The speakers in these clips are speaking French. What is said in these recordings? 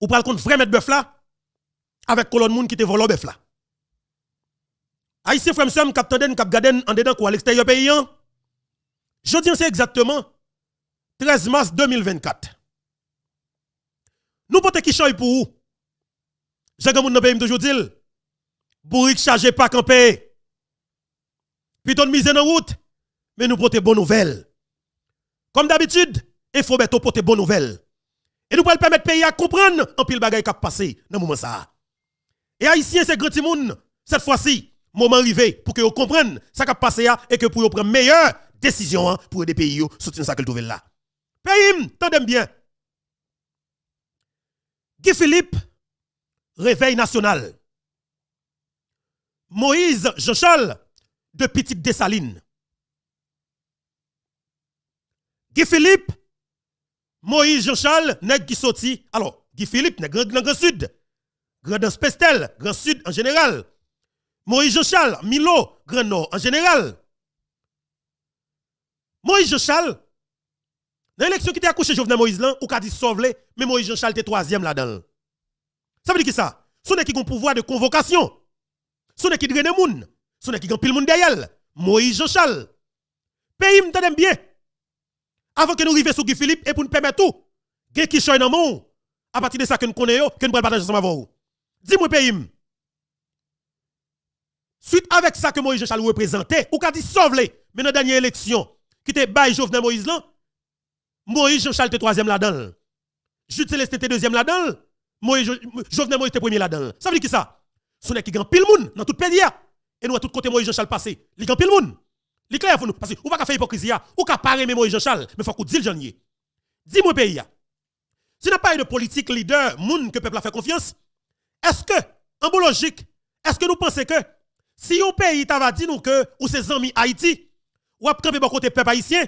ou pral contre vrai mettre bœuf là avec colonne moun qui te volé bœuf là. Haïtien frère m'sem k'ap tanden k'ap gaden en dedans à l'extérieur pays hein? Je dis c'est exactement 13 mars 2024. Nous portons qui choy pour vous. J'ai moun nan pays toujours dit Bourrique chargé pas camper. Puis ton mise dans route mais nous portons bonne nouvelle. Comme d'habitude, il faut mettre porter bonne nouvelle. Et nous pouvons permettre pays à comprendre en pile bagaille qui a passé dans moment ça. Et haïtien c'est grand monde cette fois-ci moment arrivé pour que vous compreniez ça qui a passé et que pour vous prendre meilleure décision hein, pour des pays soutenir ça que trouve là. Pays, tendez bien. Guy Philippe, réveil national. Moïse Jean-Charles de Petite Dessaline. Guy Philippe, Moïse Jean-Charles, nèg qui sorti. Alors, Guy Philippe, nèg grand, grand sud. Grand Pestel, grand sud en général. Moïse Jean-Charles, Milo, grand nord en général. Moïse Jean-Charles, dans l'élection qui était accouché Jovenel Moïse là, ou qu'a dit mais Moïse Jean-Charles était troisième là-dedans. Ça veut dire qui ça? Ce n'est qui un pouvoir de convocation. Ce n'est qui draine moun. Ce n'est qui a pile moun derrière. Moïse Jean-Charles. Pays m'tendem bien avant que nous arrivions sur Guy Philippe et pour nous permettre tout, Guy qui à partir de ça que nous connaissons, que nous pouvons partager ensemble avec vous. Dis-moi, pays. Suite avec ça que Moïse Jean-Charles représentait, ou qu'a dit sauve mais dans la dernière élection, qui était bail Jovenel Moïse Moïse Jean-Charles était troisième là-dedans. Jude Céleste était deuxième là-dedans. Moïse Jovenel Moïse était premier là-dedans. Ça veut dire qui ça? Ce n'est qui gagne pile monde dans tout pays. Et nous à tout côté Moïse Jean-Charles passé. Il gagne pile monde. Li clair pour nous parce que ou pas faire hypocrisie ou ka parler même Moïse Jean-Charles mais faut qu'on dise janvier. Dis-moi pays Si n'a pas de politique leader moun que peuple a fait confiance est-ce que en bon logique est-ce que nous pensons que si un pays t'a dit nous que ou ses amis Haïti ou a camper bon côté peuple haïtien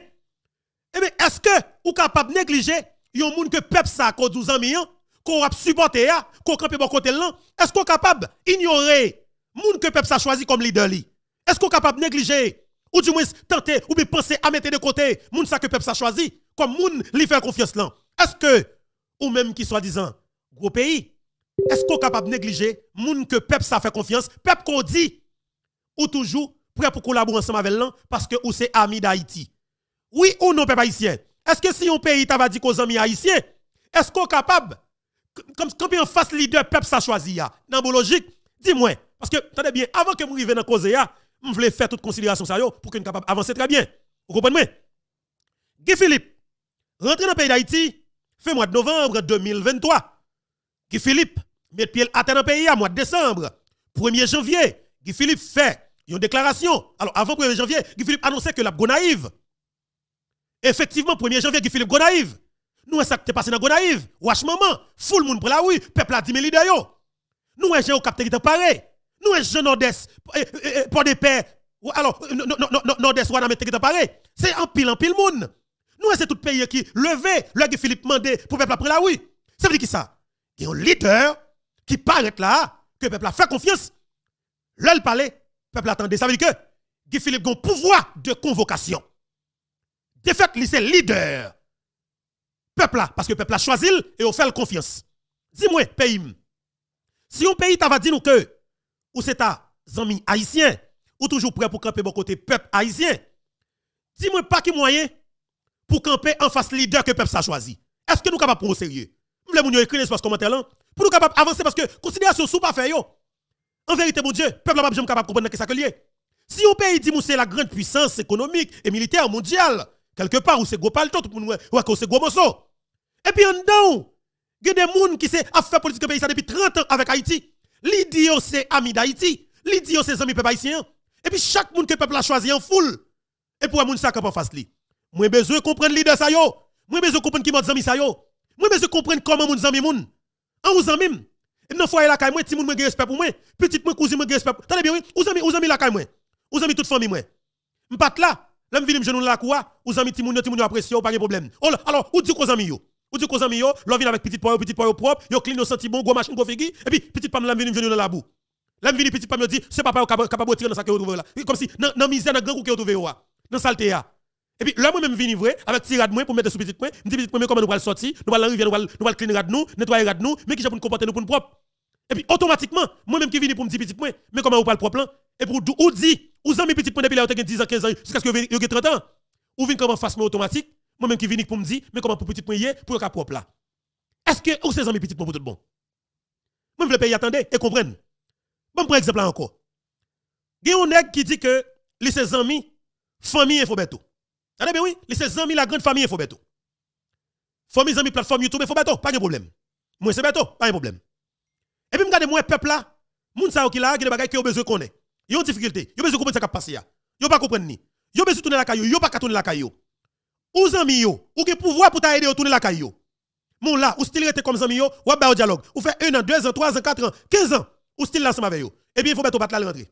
eh bien est-ce que ou capable négliger yon moun que peuple ça ko 12 amis qu'on a supporté qu'on camper bon côté là est-ce qu'on capable ignorer moun que peuple ça choisi comme leader est-ce qu'on capable négliger ou du moins tenter ou bien penser à mettre de côté moun ça que peuple ça choisi comme moun li fait confiance là. Est-ce que ou même qui soit disant gros pays est-ce qu'on capable de négliger moun que peuple ça fait confiance? Peuple qu'on dit ou toujours prêt pour collaborer ensemble avec l'an parce que ou c'est ami d'Haïti. Oui ou non peuple haïtien? Est-ce que si un pays t'a dit qu'aux amis haïtiens est-ce qu'on capable comme quand on face leader peuple ça choisi dans logique dis-moi. Parce que attendez bien avant que vous arriviez dans cause je voulais faire toute considération ça pour que nous capable avancer très bien. Vous comprenez? Guy Philippe, rentré dans le pays d'Haïti, fin mois de novembre 2023. Guy Philippe, met pied à terre dans le pays à mois de décembre. 1er janvier, Guy Philippe fait une déclaration. Alors avant 1er janvier, Guy Philippe annonçait que la Gonaïve. Effectivement, 1er janvier, Guy Philippe Gonaïve. Nous, ça qui passé dans Gonaïve? Wesh maman, full monde pour la rue, peuple a 10 000 leaders. Nous, j'ai au capteur qui pareil. Nous, un jeune nord-est, pour des pères, alors, nord-est, on a mis pareil. C'est un pile, en pile monde. Nous, c'est tout pays qui levé, le Philippe mandé pour le peuple après la oui. Ça veut dire qui ça? Il y a un leader qui paraît là, que le peuple a fait confiance. Là, il le peuple attendait. Ça veut dire que Philippe a un pouvoir de convocation. De fait, il c'est leader. Peuple là, parce que le peuple a choisi et on fait confiance. Dis-moi, pays. Si un pays t'a dit nous que ou c'est ta amis haïtien, ou toujours prêt pour camper bon côté peuple haïtien. Dis-moi pas qui moyen pour camper en face leader que peuple ça choisi. Est-ce que nous capables prendre au sérieux? Nous voulons écrire l'espace commentaire là pour nous capables avancer parce que considération sous pas fait yo. En vérité mon Dieu, peuple pas capable comprendre que ça que lié. Si un pays dit c'est la grande puissance économique et militaire mondiale, quelque part où c'est gros palto tout monde ouais que c'est gros. Et puis en dedans, il y a des gens qui s'est fait politique pays ça depuis 30 ans avec Haïti. L'idiot c'est ami d'Haïti. L'idiot c'est ami peuple. Et puis chaque monde que le peuple a choisi en foule. Et pour moun ça en face li. Moi besoin comprendre leader ça yo. Moi besoin comprendre qui m'a zami ça yo. Moi besoin comprendre comment moun zami moun. En ou zami. Et non foyer la caille moi ti moun me respect pour moi. Petite moi cousine me respect. Bien oui, ou ou zami la caille moi. Ou zami toute famille moi. M'pat là. M'vini m'genou la quoi, ou zami ti moun ti moun apprécié pas de problème. Oh, alors, ou dit aux amis yo? Ou dit aux amis yo, l'on vient avec petit poids, petit poids propre, yo clean, yo senti bon, go machine, go figi, et puis petit pam l'en vient dans la boue. L'en vient petit pam me dit, c'est papa capable capable tirer dans ça que vous là. Comme si dans misère dans grand coup que vous trouvez là. Dans saleté là. Et puis, là, moi-même, vini vrai, avec tirade moi pour mettre sous petit point, me dit petit point, comment nous allons sortir, nous allons rivière, nous allons cleaner rad nous, nettoyer rad nous, mais qui j'ai pour nous comporter nous pour nous propre. Et puis, automatiquement, moi-même qui vini pour me dire petit point, mais comment vous parlez propre là? Et pour ou dit, ou avez petit point depuis là, vous avez 10 ans, 15 ans, jusqu'à ce que vous ayez 30 ans. Ou vini comme face automatique, moi-même qui vini pour me dire, mais comment pour petit point pour le cas propre là? Est-ce que ou ces amis petit pour tout bon? Moi, je veux payer, attendez, et comprendre. Bon, par exemple, là encore. Il y a un qui dit que les ses amis, famille Infobeto. Allez bien oui, les ses amis, la grande famille Infobeto. Famille, amis, plateforme YouTube Infobeto, pas de problème. Moi, c'est Beto, pas de problème. Et puis, regardez, moi, peuple là, moun sa qui là, qui des bagages qui ont besoin de connaître. Ils ont difficulté. Ils ont besoin de comprendre ce qui passe. Ils ont pas ni. Ils ont besoin de tourner la caillou, ils ont pas tourner la caillou. Ou amis yo, ou qui pouvoir pour t'aider à tourner la caillou. Mon là, ou style était comme amis yo, ou ba dialogue. Ou fait 1 an, 2 ans, 3 ans, 4 ans, 15 ans, ou style là avec yo. Et bien, il faut mettre au battre la rentrer.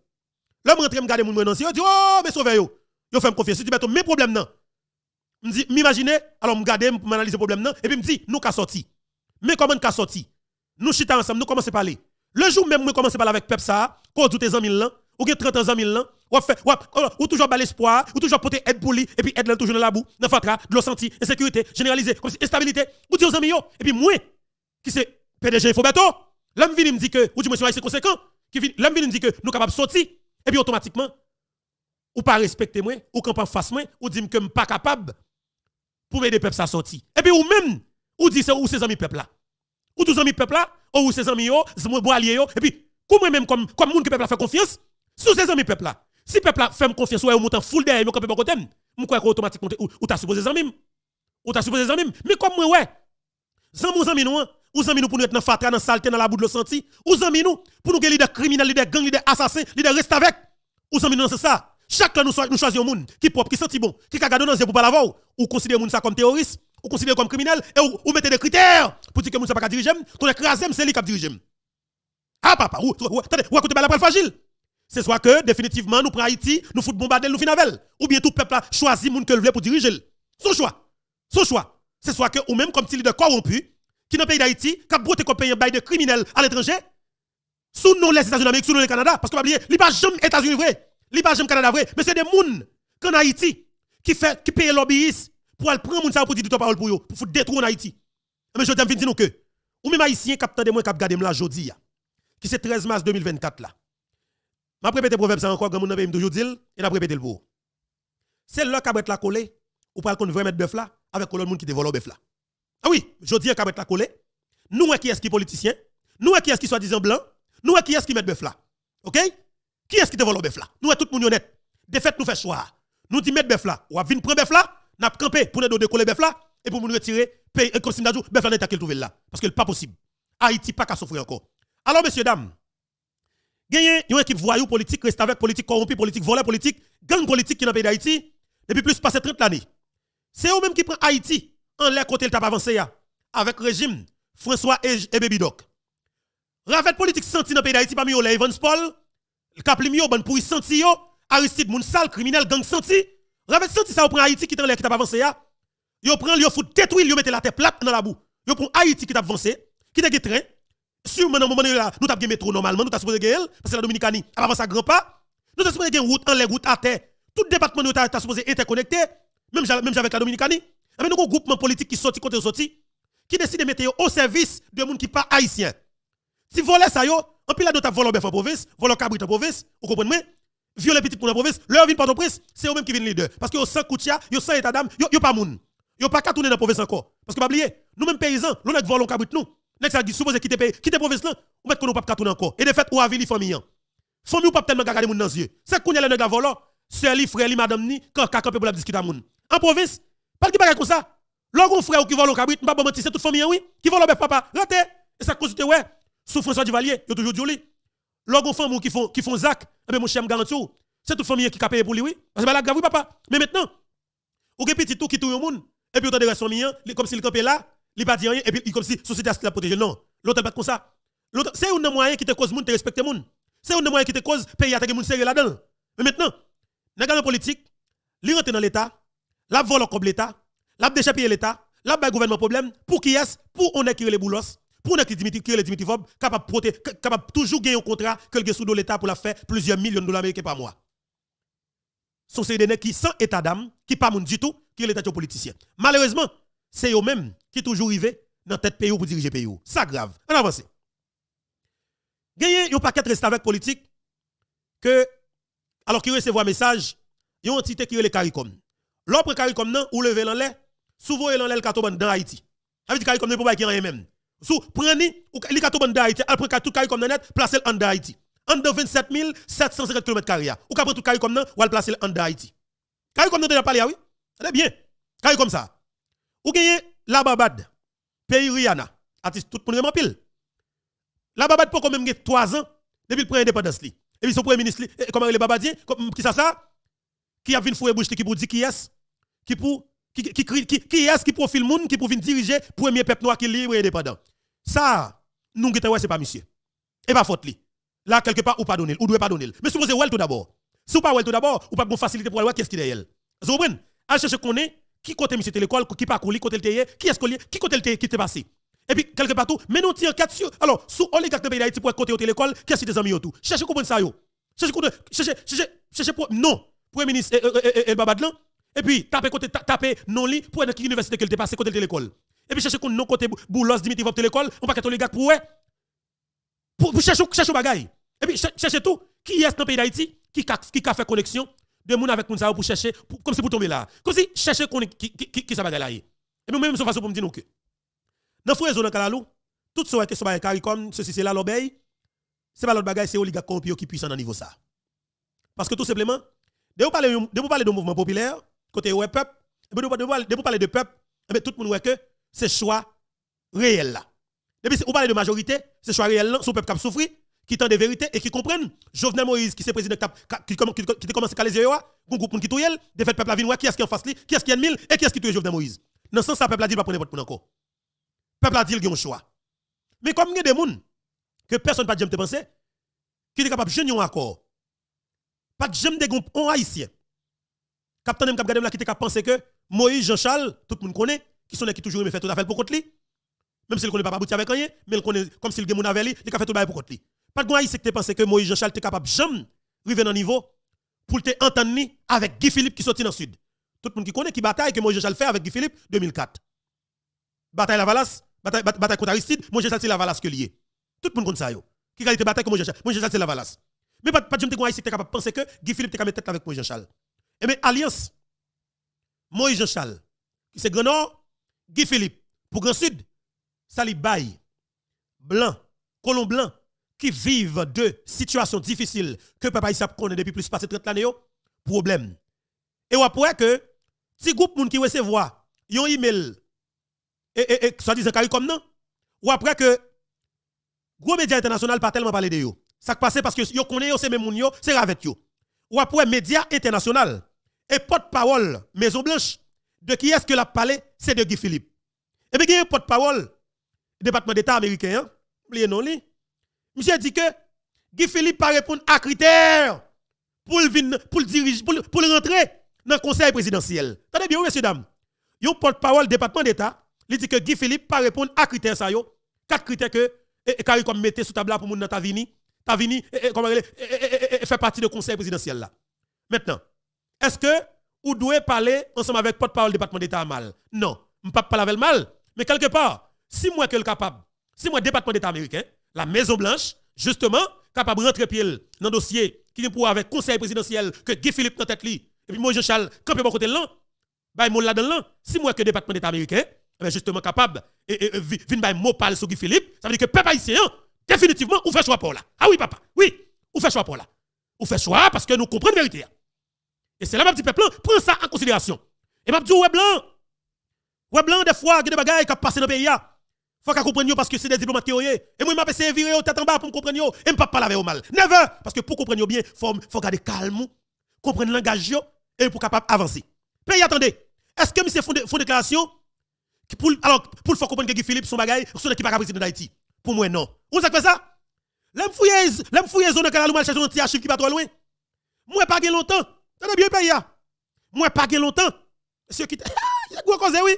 L'homme rentre, me garde mon non, yo dit oh, mais sauver yo. Yo fait me. Si tu mets mes problèmes non. Me dit m'imaginer, alors me garder m'analyser problème non et puis me dit nous ka sorti. Mais comment ka sorti Nous chita ensemble, nous commencer à parler. Le jour même moi commencer à parler avec pep ça, ko tout tes amis là, ou gen 30 ans amis là, ou fait ou toujours bal espoir, ou toujours porter aide pour lui et puis aide toujours dans la boue, dans fatra, de l'eau senti, insécurité généralisée, comme si instabilité. Ou dit aux amis et puis moi qui c'est PDG Info Bateau, l'homme vient me dit que ou dit monsieur c'est conséquent, l'homme vient me dit que nous capable sortir et puis automatiquement ou pas respecter moi, ou quand pas face moi, ou dit que je pas capable pour m'aider peuple à sortir. Et puis ou même ou dit c'est ou ses amis peuple là? Ou tous amis peuple là, ou ses amis yo, allié yo, et puis comme même comme comme monde que peuple a fait confiance, sous ses amis peuple là. Si peuple là fait confiance ou montant full derrière moi comme côté, moi crois automatiquement ou, t'as supposé amis. Ou t'as supposé amis. Mais comme moi ouais. Zan amis nous, ou amis nous pour nous être dans fatra dans saleté dans la boue de senti, ou amis nous pour nous leader criminel, leader gang, leader assassin, leader reste avec. Ou amis nous c'est ça. Chaque nous, nous choisissons monde qui propre, qui senti bon, qui a gardé dans pour pas l'avoir, ou considère moun ça comme terroriste, ou considère comme criminel, et ou, ou mettez des critères pour dire que moun ça pas diriger, qu'on écrase, c'est lui qui dirige. Ah papa, ou, attendez, ou écoutez la fragile. C'est soit que définitivement nous prenons Haïti, nous foutons bombarder, nous finavel, ou bien tout peuple choisit moun que le pour diriger. Son choix. Son choix. C'est soit que ou même comme si de corrompu qui dans le pays d'Haïti, qui a broté comme pays de criminels à l'étranger, sous nous les États-Unis d'Amérique, sous nous le Canada, parce que pas oublier, il pas jamais États-Unis vrai. Li pas jamais Canada vrai, mais c'est des moun qu'en Haïti qui fait qui paye lobbyiste pour aller prendre moun ça pour dire toute parole pour yo, pour détruire Haïti. Mais je t'aime dire que ou même haïtien capteur de moi cap garder la jodi qui c'est 13 mars 2024 là. M'a répété proverbe ça encore grand dans pays toujours dire et n'a répété le pour. C'est là qu'a la coller ou pas qu'on veut mettre bœuf là avec l'autre monde qui te vole bœuf là. Ah oui, jodi qu'a la coller. Nous qui est-ce qui politicien Nous qui est-ce qui soi-disant blanc Nous qui est-ce qui met bœuf là OK? Qui est-ce qui te vole le bœuf là? Nous, tout le monde honnête. De fait, nous faisons choix. Nous disons mettre bœuf là. Ou venir prendre bœuf là, n'a campé pour nous décoller bœuf là et pour nous retirer comme si nous bœuf là n'est qu'elle trouve là parce que n'est pas possible. Haïti pas qu'à souffrir encore. Alors messieurs dames, gagnez une équipe voyou politique reste avec politique corrompue, politique volée, politique gang politique qui dans le d'Haïti depuis plus de 30 années. C'est eux même qui prend Haïti en l'air côté le tap avancé avec régime François et, et Baby Doc. Politique senti dans le pays d'Haïti parmi eux Evans Paul Kapli yo bon pour y senti yo, Aristide moun sale criminel gang senti. Ravet senti ça au prend Haïti qui dans l'air qui avancé ya. Yo prend yo fout détruire yo mettre la tête plate dans la boue. Yo prend Haïti qui t'a avancé, qui t'a train. Sur maintenant moment là, nous t'a métro normalement, nous t'a supposé gagner parce que la Dominicanie a avancé à grand pas. Nous t'a supposé gagner route en les route à terre. Tout département nous t'a supposé interconnecté, même même avec la Dominicanie. Mais nous un groupement politique qui sorti côté sorti qui décide de mettre au service de gens qui pas haïtiens. Si voler ça yo, en pile là, tu volé en province, volé cabrit en province, vous comprenez? Violer petit pour la province, leur vie pas de prince, c'est eux même qui viennent leader. Parce que yo sans koutia, yo sans état d'âme, yo, yo pas moun. Yo pas qu'à tourner dans la province encore. Parce que pas oublier, nous mêmes paysans, nous n'avons volé cabrit nous. Nek ça supposé quitter pays, quitter province là, ou mettre qu'on pas tourner encore. Et de fait, ou avili famille. Famille ou pas tellement regarder moun dans yeux. C'est qu'on a les nèg volant, c'est li frère li madame ni quand ka camper pour la discuter moun. En province, pas qui pas comme ça. Logon frère qui vole cabrit, pas c'est toute famille oui, qui vole papa. Raté. Et ça cause ouais sous François Duvalier, a toujours dit Lorsqu'on femme qui font qui font Zach, eh ben mon me garantit c'est toute famille qui payé pour lui oui. Parce que la grave papa. Mais maintenant, ou gen petit tout qui tout le monde et puis on a des famille comme s'il campait là, il pas dit rien et puis comme si société a protéger non. L'autre pas comme ça. C'est un moyen qui te cause monde te respecter monde. C'est un moyen qui te cause payer à monde serré là-dedans. Mais maintenant, dans politique, li rentre dans l'état, la vole comme l'état, la déchapper l'état, la le gouvernement problème pour qui est pour on est qui les boulos pour nous qui les dimitiphobes, capable capable toujours gagner un contrat que le sous l'État pour la faire plusieurs millions de dollars américains par mois. sont ces nègres qui sans état d'âme, qui pas moun du tout, qui est l'état politicien. Malheureusement, c'est eux-mêmes qui toujours arrivé dans tête pays pour diriger pays. Ça grave. On avance. Gagné un paquet reste avec politique que alors qu'il recevoir message, yon entité qui est le CARICOM. L'autre CARICOM nan ou lever l'en souvent l'en l'air katoban dans Haïti. Avec CARICOM ne peut pas qui rien même. Sou prenez ou li katoban dans Haïti, après tout CARICOM nan net, placer en Haïti. En de 27 750 km Ou ka tout CARICOM nan ou al placer en Haïti. CARICOM nan déjà parlé oui? C'est bien. CARICOM ça. Ou gagne la babade. Pays Rihanna. Artiste tout le monde pile. La babade pour quand même 3 ans depuis le prend indépendance li? Et puis son premier ministre, comment il est babadien, qui ça ça? Qui a vu fouet bouche qui pour dire qui est Qui pour qui qui qui qui est qui profile monde qui pour venir diriger premier peuple noir qui est libre et indépendant? Ça nous qui ouais c'est pas monsieur. Et pas faute li. Là quelque part ou pas donner, ou doit pas donner. Mais supposez well tout d'abord. Si ou pas well tout d'abord, ou pas bon facilité pour aller qu'est-ce qu'il est elle. Vous comprenez? À chercher connaît qui côté monsieur l'école, qui pas couler côté le qui est-ce qui côté le qui était passé? Et puis, quelque part tout, mais nous tirons quatre sur. Alors, sous oligarque de pays d'Haïti pour côté au télécole, qui est-ce des amis tout? Cherchez comprendre ça yo. Cherchez cherchez, cherchez, cherchez, non. Premier ministre, et le babadlan. Et puis, tapez côté, tapez non li pour être qui université qu'elle passé côté l'école. Et puis, cherchez non côté boulos Dimitrov de l'école, on pas oligarque pour pour, pour chercher, chercher bagay. Et puis, cherchez tout. Qui est dans pays d'Haïti qui a fait connexion? De moun avec moun pour chercher, comme si pour tomber là. Comme si chercher qui, qui, qui, qui ça bagay là. Et puis, même, c'est façon pour me dire que. Dans frère zone kalalou, tout ce que ce CARICOM, ceci c'est là l'obéi, c'est pas l'autre bagaille, c'est oligarque corrompu qui puissant dans niveau ça. Parce que tout simplement, de vous parler de vous parler de mouvement populaire, côté ouais peuple, de vous parler de peuple, mais tout le monde voit que c'est choix réel là. Depuis vous parlez de majorité, c'est choix réel là, son peuple qui souffre, qui tend des vérités et qui comprennent. Jovenel Moïse qui c'est président qui commence à caler les yeux, un groupe qui touye, de fait peuple la vie qui est-ce qui en face qui est-ce qui ennemi et qui est-ce qui tue Jovenel Moïse. Dans ce sens ça peuple a dit pas prendre votre encore peuple a dit qu'il a un choix. Mais comme il y a des gens que personne n'a jamais pensé, qui est capable de jeûner un accord, pas de jamais de un haïtien. Captain M. Cap là qui est penser que Moïse Jean-Charles, tout le monde connaît, qui sont qui toujours fait tout à fait pour contre lui. Même s'il ne connaît pas abouti avec rien, mais il connaît comme s'il gagne avec lui, il a fait tout pour contre. Pas de haïtien qui pensé que Moïse Jean-Charles est capable de arriver dans niveau pour te entendre avec Guy Philippe qui sortit dans le sud. Tout le monde qui connaît qui bataille que Moïse Jean-Charles fait avec Guy Philippe 2004. Bataille la Valasse, Bataille, bataille contre Aristide, moi j'ai c'est la valasse que lié. Tout le monde connaît ça yo. Qui qualité bataille que moi j'ai Moi j'ai c'est la valasse. Mais pas pas de me ici capable de penser que Guy Philippe était capable de tête avec Moïse Jean-Charles. Et eh mais alliance Moïse Jean-Charles qui c'est Grand Guy Philippe pour Grand Sud, ça li bail blanc, colon blanc qui vivent de situations difficiles que papa Issa connaît depuis plus de 30 années problème. Et on après que si groupe moun qui recevoir yon email et, et, soit disant comme non? Ou après que gros médias international pas tellement parler de yo. Ça passe parce que yo connaît c'est même yo c'est avec yo. Ou après médias international et porte-parole Maison Blanche. De qui est-ce que la parlé? C'est de Guy Philippe. Et bien il y porte-parole département d'état américain hein? oubliez non li monsieur dit que Guy Philippe pas répondre à critères pour le pour diriger pour, rentrer dans le conseil présidentiel. Attendez bien, messieurs dames. Yon porte-parole département d'État il dit que Guy Philippe pas répondre à critères ça yo. Quatre critères que et, et comme mettez sous table pour moun dans ta vini, ta vini et, comment fait partie du conseil présidentiel là. Maintenant, est-ce que ou doit parler ensemble avec porte-parole département d'état mal? Non, on pas parler avec mal, mais quelque part, si moi que capable, si moi département d'état américain, la Maison Blanche justement capable de rentrer pied dans le dossier qui est pour avec conseil présidentiel que Guy Philippe dans tête li et puis moi Jean-Charles campé bon côté là, bah mon là si moi que département d'état américain eh justement capable et, et, vin bay mot parle sur Guy Philippe, ça veut dire que peuple haïtien définitivement ou fait choix pour là. Ah oui papa. Oui, ou fait choix pour là. Ou fait choix parce que nous comprenons la vérité. Et c'est là ma petit peuple prend ça en considération. Et m'a dit ouais blanc. Ouais blanc des fois il y a des bagages qui passent dans le pays faut qu'on comprenne parce que c'est des diplomates qui Et moi, je m'appelle virer au tête en bas pour comprendre et je ne pas parler au mal. Never! Parce que pour comprendre bien, il faut, faut garder calme, comprendre le et pour capable avancer. Puis attendez, est-ce que monsieur font une déclaration pour, alors, pour le faire comprendre que Philippe, son bagage, son équipe pas président d'Haïti. Pour moi, non. Vous savez ça? L'aime fouiller, l'aime fouiller zone de Canal mal chercher un petit archive qui pas trop loin. Moi, pas longtemps. Ça bien payé. Moi, pas longtemps. Monsieur qui. Il y a quoi cause, oui?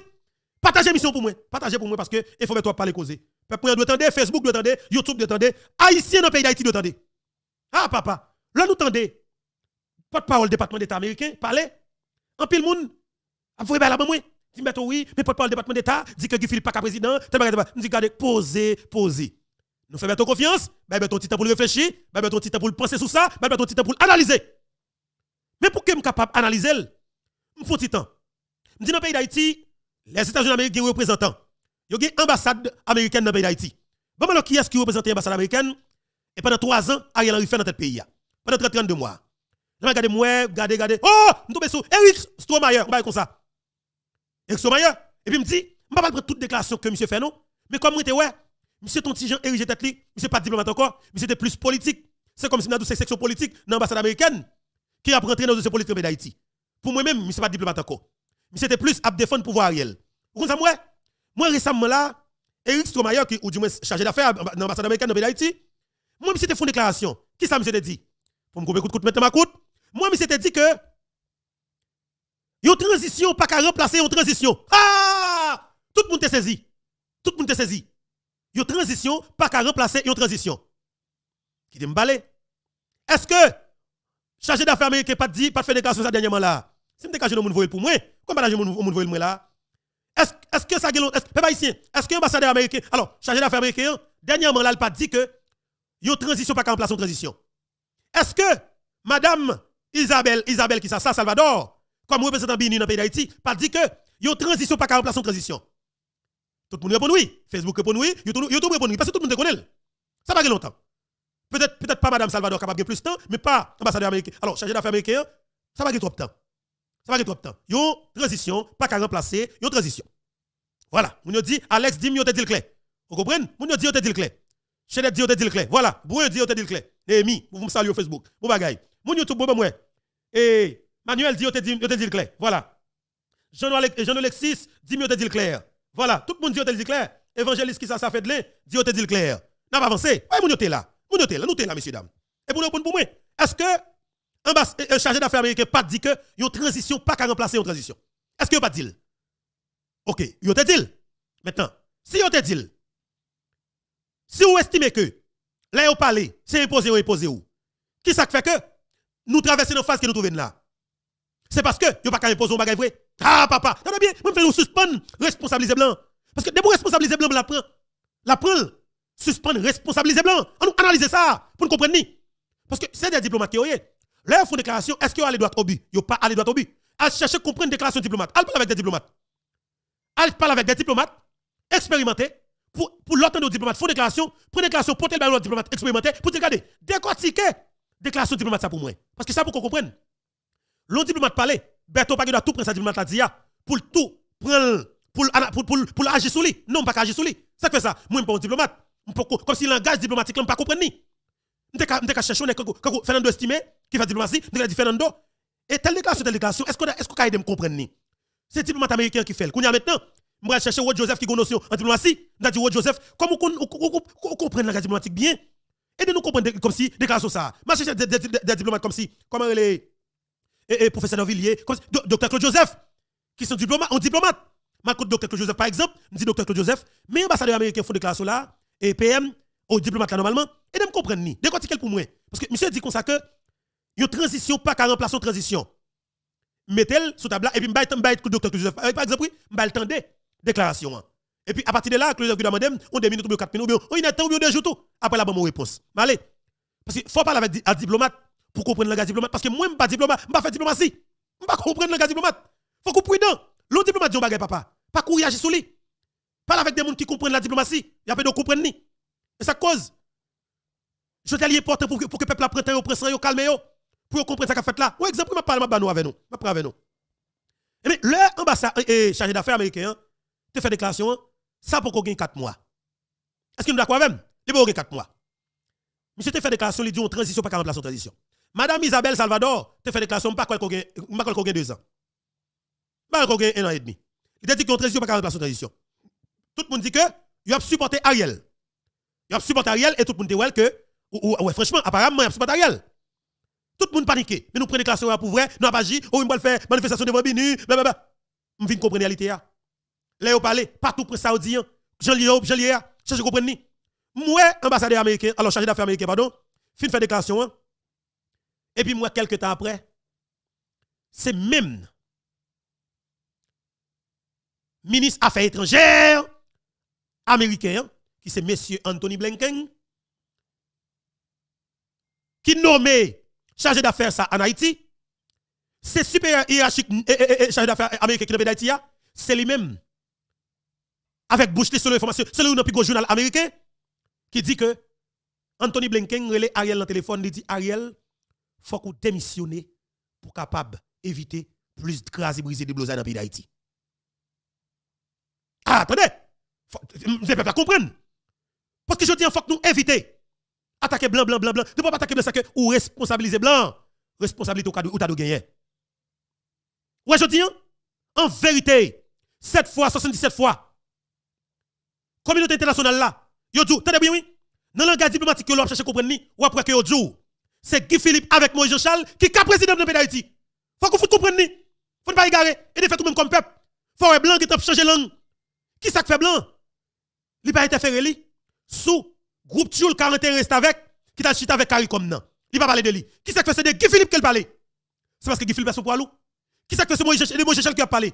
Partagez mission pour moi. Partagez pour moi parce que il faut mettre toi parler causer. Peuple doit attendre, Facebook doit attendre, YouTube doit attendre, Haïtien dans le pays d'Haïti doit attendre. Ah, papa, là nous attendez. porte-parole département d'État américain, parler. En pile monde, a vous la moi. Dit mais oui, mais porte-parole département d'État dit que Guy Philippe pas président, dit regardez poser, poser. Nous faisons confiance, ben ton petit temps pour réfléchir, ben ton petit temps pour penser sur ça, ben ton petit temps pour analyser. Mais pour que je capable d'analyser, je faut petit temps. Je dis dans le pays d'Haïti, les États-Unis d'Amérique ont représentants. Il y a une ambassade américaine dans le pays d'Haïti. Bon, alors qui est-ce qui représente l'ambassade américaine? Et pendant trois ans, Ariel Henry fait dans notre pays. Pendant 32 mois. Je regarde moi, regardez, regardez. Oh, je tombe sur Eric Stromayer, on va comme ça. Eric Stromayer. Et puis me dit, je ne vais pas prendre toute déclaration que monsieur fait non. Mais comme moi, ouais, monsieur ton petit Jean érigé tête monsieur pas diplomate encore, monsieur était plus politique. C'est comme si nous avons cette section politique dans l'ambassade américaine qui a rentré dans le dossier politique d'Haïti. Pour moi-même, monsieur pas diplomate encore. Monsieur était plus à défendre pouvoir Ariel. Vous comprenez moi? Moi récemment là, Eric Stromayer, qui, ou du moins chargé d'affaires dans l'ambassade américaine dans d'Haïti, moi, monsieur fait une déclaration. Qui ça, monsieur dit? Pour me couper coup de mettre ma coute. Moi, monsieur dit que une transition pas qu'à remplacer une transition. Ah! Tout le monde est saisi. Tout le monde est saisi. Une transition pas qu'à remplacer une transition. Qui dit m'balé. Est-ce que chargé d'affaires américain pas dit pas fait déclaration ça dernièrement là? Si me déclarer mon voyez pour moi, comment je mon voyez là Est-ce que ça est pas ici Est-ce que l'ambassadeur américain alors chargé d'affaires américain dernièrement là il pas dit que une transition pas qu'à remplacer une transition. Est-ce que madame Isabelle Isabelle qui ça Salvador comme représentant Bini dans le pays d'Haïti, pas dit que une transition pas qu'à remplacer une transition? Tout le monde répond oui. Facebook répond oui. YouTube, répond oui. Parce que tout le monde connaît. Ça va longtemps. Peut-être peut pas Madame Salvador capable de plus de temps, mais pas ambassadeur américain. Alors, chargé d'affaires américain, ça va trop de temps. Ça va trop de temps. Transition, pas qu'à remplacer, une transition. Voilà. Mon dit, Alex dit, yo te dit le clair. Vous comprenez? Mon dit, yo te dit le clair. Chedet dit, yo te dit le clair. Voilà. Bouin dit, yo te dit le clair. Emi, vous me saluez Facebook. Bon bagay. Mon YouTube, bon, moi. Et Manuel dit, yo te dit, yo te dit le clair. Voilà. Jean-Alexis dit, yo te dit le clair. Voilà, tout le monde dit le clair. Évangéliste qui ça, ça fait de l'air, dit te dit le clair. N'a pas avancé. Ouais, mon là. Mon là, nous là, messieurs, dames. Et pour répondre pour moi, est-ce que un chargé d'affaires américain pas dit que une transition pas qu'à remplacer une transition? Est-ce que pas dit? OK, yo te dit. Maintenant, si yo te dit, si vous estimez que là vous parlez, c'est imposé ou imposé ou, qui ça fait que nous traversons nos phases que nous trouvons là? C'est parce que yo pas qu'à imposer un bagage vrai. Ah, papa, t'as bien, moi, je nous suspendre, responsabiliser blanc. Parce que dès pour responsabiliser blanc, la prend. La prend. Suspendre, responsabiliser blanc. On nous analyse ça pour nous comprendre. Parce que c'est des diplomates qui ont Là, ils font déclaration, est-ce qu'ils ont aller droit au but Ils pas aller droit au but. À chercher à comprendre une déclaration diplomate. Elle parle avec des diplomates. Elle parle avec des diplomates expérimentés. Pour, pour l'autre nos diplomates font déclaration, pour déclaration, pour tel diplomate expérimenté, pour te regarder, décortiquer déclaration diplomate ça pour moi. Parce que ça pour qu'on comprenne. L'on diplomate parler, Berto pas doit tout prendre sa diplomate là dit pour tout prendre pour pour pour, pour agir sur lui. Non, pas agir sur lui. Ça fait ça. Moi pas un diplomate. Comme si langage diplomatique là pas comprendre ni. M'te ka chercher Fernando estimé qui fait diplomatie, m'te dit Fernando et telle déclaration telle déclaration, est-ce qu'on qu'on me comprendre ni? C'est diplomate américain qui fait. Kounya maintenant, moi chercher Rod Joseph qui a notion en diplomatie, m'a dit Rod Joseph, comment on comprend langage diplomatique bien de nous comprendre comme si déclaration ça. Moi chercher des diplomates comme si comment les et, et professeur Villiers, docteur Claude Joseph, qui sont diplomates, on diplomate. Ma docteur Claude Joseph, par exemple, me dit docteur Claude Joseph, mais ambassadeur américain font déclaration là, et PM, au diplomate là normalement, et de me comprendre ni. Décortiquer pour moi. Parce que monsieur dit comme ça que, une transition pas qu'à remplacer une transition. Mettez-le sous table et puis m'baille le docteur Claude Joseph. Par exemple, le des déclaration. Hein. Et puis à partir de là, Claude Joseph demande, on deux minutes ou quatre minutes, on a temps ou deux jours tout. Après la bonne réponse. Mais allez. Parce qu'il faut parler avec un diplomate pour comprendre le langage diplomate. Parce que moi, je ne pas diplomate, je ne pas faire diplomatie. Je pas comprendre le langage diplomate. Faut qu'on prudent. L'autre diplomate dit un bagage, papa. Pas courir sur lui. Parle avec des gens qui comprennent la diplomatie. Il y a pas de comprendre ni. Et ça cause. Je t'ai important pour que, pour que le peuple apprenne, au presse, au calme, pour comprendre ce qu'a fait là. Ou exemple, je parle avec nous. Je parle avec nous. Et bien, l'ambassade et chargé d'affaires américain, te fait déclaration, ça pour qu'on gagne 4 mois. Est-ce qu'il nous d'accord avec même? Il faut 4 mois. Monsieur te fait déclaration, il dit une transition, pas 40 remplacer une transition. Madame Isabelle Salvador, te fait déclaration, pas quoi qu'on gagne 2 ans. Pas qu'on gagne 1 an et demi. Il dit qu'on transition, pas 40 remplacer une transition. Tout le monde dit que, il a supporté Ariel. Il a supporté Ariel et tout le monde dit que, ouais, franchement, apparemment, il a supporté Ariel. Tout le monde paniqué. Mais nous prenons déclaration pour vrai, nous avons agi, on va faire manifestation devant Binu, blablabla. On vient comprendre la réalité. Là, vous parlez, partout pour Saoudien, Jean-Lié, Jean-Lié, cherchez comprendre. Moi, ambassadeur américain, alors chargé d'affaires américain, pardon, fin faire déclaration. Hein. Et puis moi, quelques temps après, c'est même ministre Affaires étrangères américain, qui c'est monsieur Anthony Blinken, qui nommé chargé d'affaires ça en Haïti, c'est super hiérarchique chargé d'affaires américain qui dans d'Haïti, c'est lui-même. Avec bouche sur l'information, c'est le plus journal américain qui dit que Anthony Blinken relève Ariel dans le téléphone, il dit Ariel, faut qu'on démissionne pour capable éviter plus de crases et briser des blousades dans le pays d'Haïti. Ah, attendez, vous ne pouvez pas comprendre. Parce que je dis, il faut que nous éviter attaquer blanc, blanc, blanc, blanc. Ne pas attaquer blanc, ça que ou responsabiliser blanc. Responsabilité au cas où tu as gagné. Ouais, je dis, en vérité, 7 fois, 77 fois, communauté internationale là, yo dit, bien, oui, dans le langage diplomatique que l'on cherche à comprendre, ou après que yo c'est Guy Philippe avec Moïse Jean-Charles qui est président de d'Haïti. Faut que vous compreniez. Faut ne pas égarer. Et de fait, tout même comme peuple. Faut blanc qui t'a changé langue. Qui ça fait blanc? Il pas interféré li? Sous groupe Tioul 41 reste avec, qui t'a chita avec CARICOM nan. Il pas parler de lui. Qui ça fait c'est de Guy Philippe qui parle? C'est parce que Guy Philippe a son poids lourd. Qui ça fait c'est Moïse Jean-Charles qui a parlé?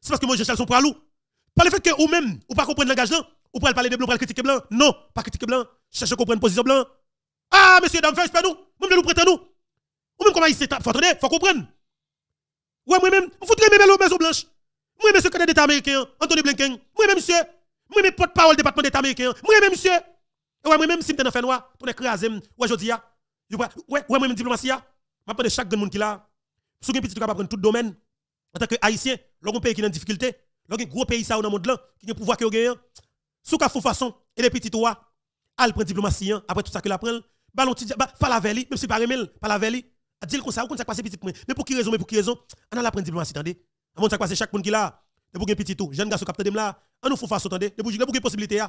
C'est parce que Moïse Jean-Charles son poids. Par le fait que ou même, ou pas comprendre langage là, ou pas parler de blanc, pour critiquer blanc. Non, pas critiquer blanc. Cherchez à comprendre position blanc. Ah, monsieur, dame, pas nous. Même nous prêtons nous. Ou même comment il s'est faut attendre, faut comprendre. Ouais, moi-même, vous foutrez mes maison blanche. Moi, monsieur, candidat américain, Anthony Blinken. Moi-même, monsieur, moi-même, porte-parole département d'État américain. Moi-même, monsieur. Ouais, moi-même, si je suis noir, pour écraser, ouais, je dis, ouais, ouais, moi-même, diplomatie, je de chaque monde qui là. Si vous petit, tu prendre tout domaine. En tant que haïtien, un pays qui est en difficulté, un gros pays ça dans le monde là, qui a pouvoir qui gagne. Sous ka façon, et les petits toi, al prend diplomatie, après tout ça que la prend, ballon, pas la veli, même si pas remel, pas la. A ça, on ça passe petit Mais pour qui raison, mais pour qui raison? On a la diplomatie, attendez. À mon ça passe chaque monde qui là, de pour petit tout, jeune garçon capteur de là, on nous faut face attendez, de pour de possibilité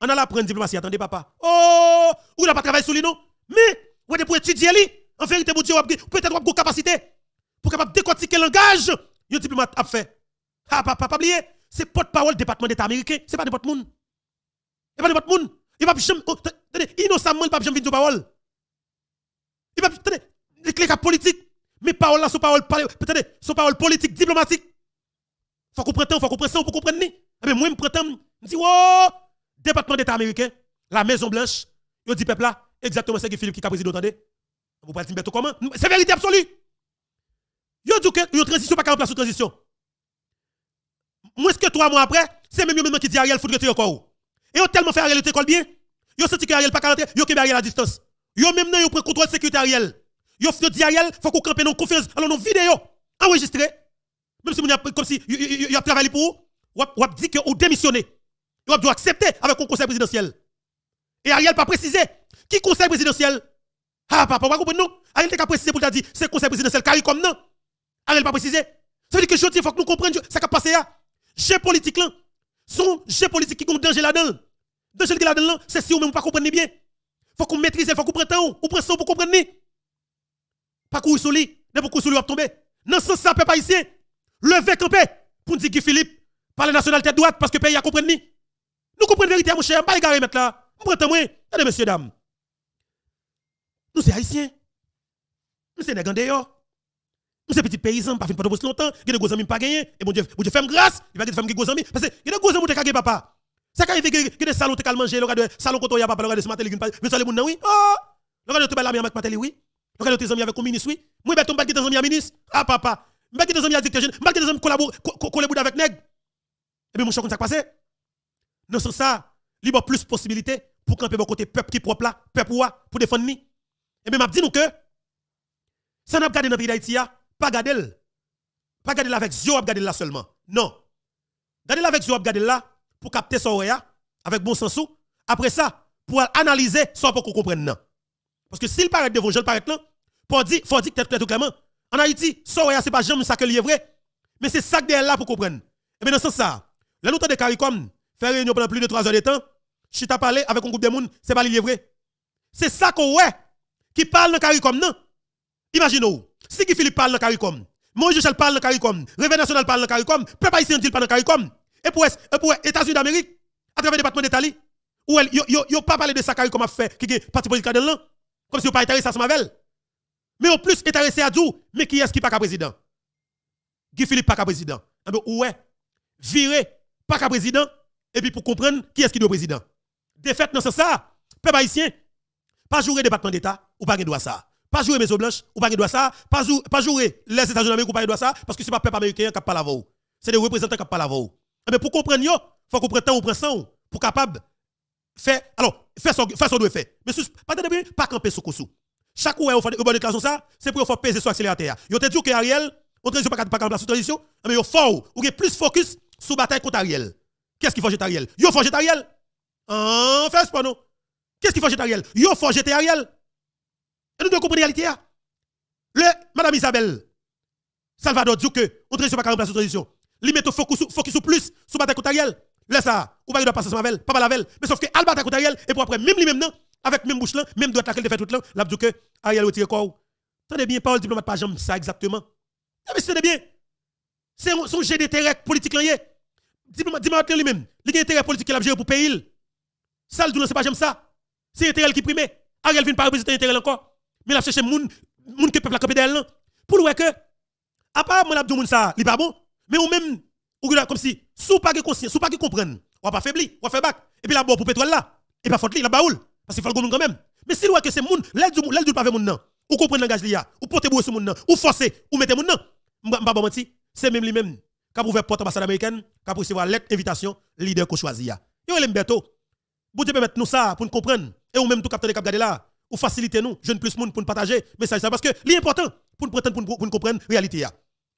On a la prendre diplomatie, attendez papa. Oh, ou n'a pas travaillé sur lui non? Mais ouais pour étudier lui, en vérité bon Dieu peut-être avoir capacité pour capable décortiquer le langage. Un diplomate a fait. Ah papa, pas oublier, c'est porte-parole département d'état américain, c'est pas n'importe monde. C'est pas n'importe monde. Il va jamais innocemment pas jamais venir parole. Il va attendez, les clés politique, mais parole là sont parole peut-être sont parole politique diplomatique. Faut qu'on prenne faut qu'on prenne ça pour comprendre ni. Mais moi je prends je dis oh département d'état américain, la Maison Blanche, yo dit peuple là exactement ce que Philippe qui a président attendez. Vous parlez de comment? C'est vérité absolue. Yo dit que yo transition pas en place sous transition. Moins que trois mois après, c'est même maintenant qui dit Ariel faut que tu encore. Et yo tellement fait Ariel l'école bien. Yo senti que Ariel pas rentrer, yo que Ariel à distance. Yo même nan yo prend contrôle sécurité Ariel. Yo dit Ariel, faut qu'on campe nos confiance, alors nos vidéos enregistrées. Même si vous comme si y a travaillé pour vous, ou dit que vous démissionnez. Vous doit accepter avec un conseil présidentiel. Et Ariel pas précisé qui conseil présidentiel? Ah papa, vous comprenez non? Ariel t'a précisé pour dit c'est conseil présidentiel car comme non. Ariel pas précisé. Ça veut dire que je dis faut que nous comprenions ça qui a passé là. Jeu politique là. Son jeu politique qui compte danger là-dedans. Danger là-dedans, c'est si vous même pas comprendre bien. Faut qu'on maîtrise, faut qu'on prenne temps, ou prenne ça pour comprendre. Pas courir sur lui, ne pas courir sur lui va tomber. Non, ça, ça, pas ici. Levez campé pour dire que Philippe parle nationalité droite parce que le pays a compris. Nous comprenons la vérité, mon cher. Pas égaré maintenant là. Nous prenons moi. Allez, messieurs, dames. Nous sommes haïtiens. Nous sommes des gandéos. Nous sommes petits paysans, pas fin pas de longtemps. Il y a des gros amis pas gagner. Et mon Dieu, mon Dieu, fais grâce. Il va y avoir des gros amis. Parce que il y a des gros amis qui papa. Ça quand il y a des salons qui mangé, le salon quand il y a papa, le de ce matin, mais ça les moun oui. Oh! Le gars de te la avec Matéli, oui. Le gars de tes amis avec un ministre, oui. Moi, je vais tomber des amis ministre. Ah, papa. Je vais des amis à directeur général. Je des amis collaborer avec nèg. Et bien, mon cher, ça passe? Non, c'est ça. Il y a plus de possibilités pour camper mon côté peuple qui propre là, peuple pour défendre ni. Et bien, m'a dit nous que ça n'a pas gardé dans le pays d'Haïti, pas garder pas garder avec Zio, garder là seulement. Non. Garder avec Zio, garder là pour capter son avec bon sens. Après ça, pour analyser sans pour qu'on comprenne. Parce que s'il paraît devant, je le paraît là, pour dire, faut dire tout clairement. En Haïti, ce c'est pas jamais ça que est vrai. Mais c'est ça que est là pour comprendre. Et bien dans ce sens ça, là nous de CARICOM, faire réunion pendant plus de 3 heures de temps, t'ai parlé avec un groupe de monde, c'est pas lié vrai. C'est ça qu'on ouais qui parle dans CARICOM non? Imaginez-vous, si Guy Philippe parle dans CARICOM, Moïse Michel parle dans CARICOM, Réveil national parle dans CARICOM, peuple haïtien dit parle dans CARICOM. Et pour pour États-Unis d'Amérique à travers le département d'État où elle yo yo pas parlé de ça CARICOM a fait qui est parti politique là comme si on pas intéressé à ce. Mais au plus intéressé à Dou, mais qui est-ce qui pas président? Guy Philippe pas président. Eh bien, ouais, virer pas qu'à président, et puis pour comprendre qui est-ce qui doit président? Défaite dans ce ça, peuple haïtien, pas jouer département d'État, ou pas droit ça. Pas jouer Maison Blanche, ou pas droit ça. Pas, jouer, pas jouer les États-Unis ou pas droit ça, parce que c'est pas peuple américain qui parle vous. C'est des représentants qui parlent avec vous. Mais pour comprendre, il faut qu'on prenne temps ou prenne ça pour capable faire, alors, faire son, faire son doigt fait. Mais pas de pas camper sous. Chaque fois, on fait une déclaration ça, c'est pour faire peser sur l'accélérateur. Yo te dit que Ariel, on transition pas pas camper sous transition, mais yo fort, ou plus focus sur bataille contre Ariel. Qu'est-ce faut jeter Ariel? Faut jeter Ariel? En fait, pas non. Qu'est-ce faut jeter Ariel? Faut jeter Ariel. Et nous devons comprendre la réalité. Le, Madame Isabelle, Salvador dit que on transition pas camper sous transition. Li met focus focus plus sur bataille contre Ariel. Laisse ça, ou pas doit passer sur Mavel, pas la veille. Mais sauf que Alba contre Ariel et pour après même lui même non avec même bouche là, même doit attaquer le fait tout là, l'a dit que Ariel retire quoi Tenez bien parole diplomate pas jamais ça exactement. Mais c'est bien. C'est son jeu d'intérêt politique là Diplomate lui-même, il a intérêt politique qu'il a géré pour pays. Ça le c'est pas j'aime ça. C'est intérêt qui prime. Ariel vient pas représenter intérêt encore. Mais il a cherché moun moun qui peuple a camper d'elle pour le que part moi dit ça, il pas bon. Mais ou même ou comme si sous pas conscience, sous pas comprendre, on pas faibli, on fait bac et puis la bon pour pétrole là, et pas faute li la baoul parce qu'il faut le goût quand même. Mais si que c'est moun, l'aide du pas moun nan, ou comprendre langage li a, ou porter sur moun nan, ou forcer, ou mettre moun nan. M'pa pas c'est même lui même qui a ouvert porte ambassade américaine, qui a recevoir lettre invitation leader qu'on choisit. Yo l'aime beto. Vous devez mettre nous ça pour nous comprendre et ou même tout capter cap garder là, ou faciliter nous, jeune plus moun pour nous partager message ça parce que l'important pour nous pour nous comprendre réalité.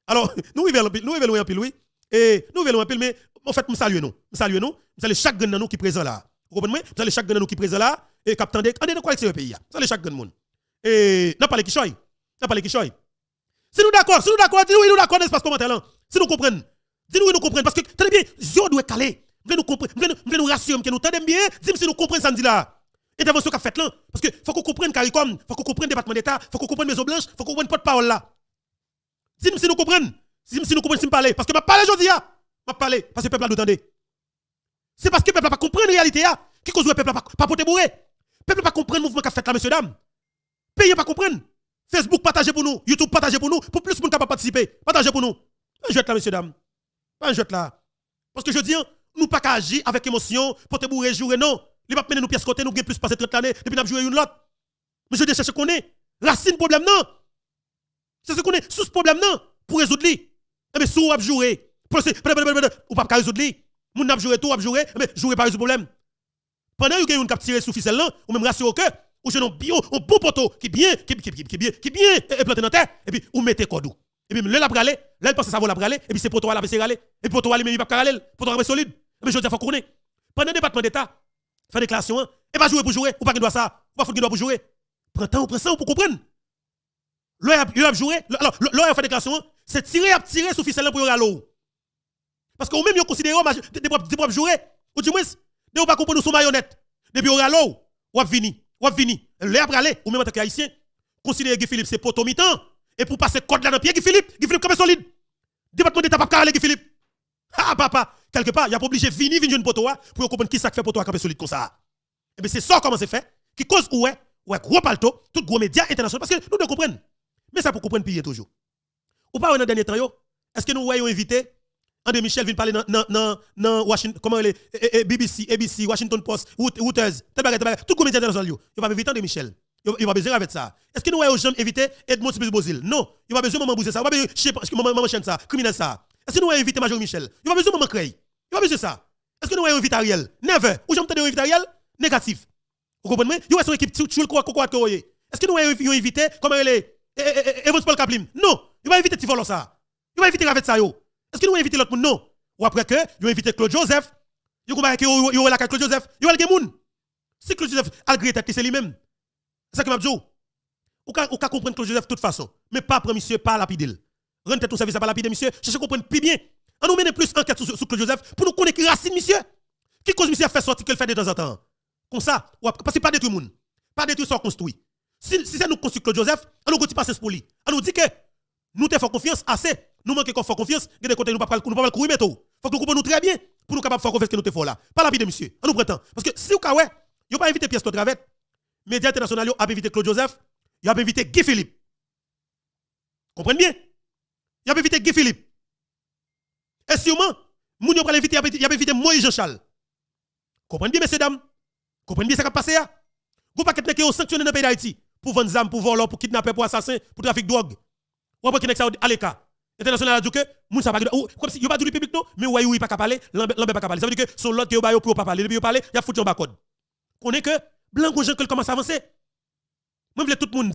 Alors, nous vivons nous vivons loin pile oui. Et nous voulons un peu, mais en fait, nous saluons nous. Nous saluons nous. Nous saluons chaque de nous qui présent là. Vous comprenez? Nous saluons chaque de nous qui présent là. Et capitaine de, on est dans quoi c'est pays. Nous saluons chaque de nous. Et, n'a pas les qui N'a pas les qui Si nous d'accord, si nous d'accord, dis-nous, nous d'accord, n'est-ce pas, commentaire là. Si nous comprenons. Dis-nous, nous comprenons. Parce que, très bien, Zio doit caler. Nous nous comprendre, nous nous rassurer que nous t'aidons bien. Dis-nous si nous comprenons ça, là. Intervention qu'a fait là. Parce que, faut qu'on comprenne CARICOM, faut qu'on comprenne département d'État, faut qu'on comprenne Maison Blanche, faut qu'on comprenne porte-parole là. Dis-nous si nous comprenons. Si, nous comprenons, si nous parler. Parce que je parle aujourd'hui, je parler. Parce que le peuple a. C'est parce que le peuple n'a pas compris la réalité. Qui cause le peuple n'a pas porté bourré. Le peuple pas compris le mouvement qu'a fait là, messieurs, dames. Pays pas comprendre. Facebook partagez pour nous. YouTube partagez pour nous. Pour plus de monde capable participer. Partagez pour nous. Pas un jeu là, messieurs, dames. Pas un jeu là. Parce que je dis, nous pas qu'à agir avec émotion, pour te bourrer, jouer, non. Il va mener nous pièces côté, nous avons plus passé 30 années, depuis nous joué une l'autre. Mais je dis, chercher qu'on est. Racine problème, non. C'est ce qu'on est. Sous ce problème, non. Pour résoudre lui. Eh bien, si vous jouer, ou pas résoudre li, moun n'a joué tout, a joué, mais jouer pas résoudre problème. Pendant que vous avez tiré sous ficelle là, ou même rassuré au cœur, ou un bio, un bon poteau qui bien, qui qui qui bien, qui bien planté dans terre, et puis vous mettez cordou. Et puis le la bralé, là il pense que ça va la bralé, et puis c'est poteau là c'est ralé, et puis poteau là même il pas ralé, poteau là solide. Mais je dis faut connaître. Pendant le département d'état, faire déclaration, et pas jouer pour jouer, ou pas qu'il doit ça, ou pas qu'il doit pour jouer. Prends temps, prends ça pour comprendre. L'on a joué, alors l'on a fait déclaration, c'est tirer à tirer sur ficelle pour y aller Parce qu'on même yo considéré des propres jouer, ou du moins, de pas comprendre sous marionnette. Depuis on aller ou vini, ou vini. L'on a aller, ou même en tant qu'haïtien, considérer Guy Philippe c'est mi-temps et pour passer code là dans pied Guy Philippe, Guy Philippe comme solide. Département d'état pas carré Guy Philippe. Ah papa, quelque part, il a pas obligé venir venir une poteau pour comprendre qui ça fait poteau à solide comme ça. Et bien c'est ça comment c'est fait qui cause ouais, ouais gros palto, tout gros média international parce que nous devons comprendre. Mais ça pour comprendre piller toujours. Ou pas dans le dernier temps, est-ce que nous voyons invité André Michel vient parler dans Washington, comment elle est, BBC, ABC, Washington Post, Reuters, tout le média international. Il va inviter André Michel. Il va besoin avec ça. Est-ce que nous voyons jamais inviter Edmond Sibus Bozil Non. Il va besoin de bouger ça. Il va besoin de maman chaîne ça, criminel ça. Est-ce que nous voyons inviter Major Michel? Il va besoin de maman Cray. Il va besoin de ça. Est-ce que nous voyons inviter Ariel? Never. Ou jamais entendu inviter Ariel? Négatif. Vous comprenez? Il y a son équipe, tu le crois, Est-ce que nous voyons inviter, comment elle Evans Paul Kaplim? Non, il va éviter Tivolo ça. Il va éviter avec ça yo. Est-ce qu'il va inviter l'autre monde? Non. Ou après que, va inviter Claude Joseph. Il va que il va la Claude Joseph. Va le moun. Si Claude Joseph a le tête c'est lui-même. C'est ça que m'a dit. Ou ka comprendre Claude Joseph de toute façon, mais pas pour monsieur pas lapidel. Rentre tout service à pas lapider monsieur, cherchez comprendre plus bien. On nous mène plus enquête sur, Claude Joseph pour nous connaître racine monsieur. Qui cause monsieur a fait sortir qu'il fait de temps en temps? Comme ça, parce que pas détruire monde. Pas détruire sans construit. Si, si c'est nous construit Claude Joseph, on nous pas pour lui. On nous dit que nous te faisons confiance assez. Nous manquons qu'on fait confiance, que de côté nous pas nous pas courir tout. Faut que nous comprenions très bien pour nous capable faire confiance que nous te faisons là. Pas la vie de monsieur. On nous prétend parce que si vous avez yo pas invité pièce de travette. Média international a invité Claude Joseph, il a invité Guy Philippe. Comprenez bien? Il a invité Guy Philippe. Et sûrement, moun yo pral inviter, y a invité Moïse Jean-Charles. Comprenez bien, messieurs, dames? Comprenez bien ce qui a passé là. Vous pas qui ont sanctionné dans le pays d'Haïti pour vendre armes, pour voler, pour kidnapper, pour assassiner, pour trafic de drogue. Ou ça à l'écart. International a dit que moun pas comme si yo pas du public non, mais ouais oui pas parler, l'ambé pas parler. Ça veut que son yo pour pas parler, depuis parler, a foutu que blanc gens que commence à avancer. Moi, je tout le monde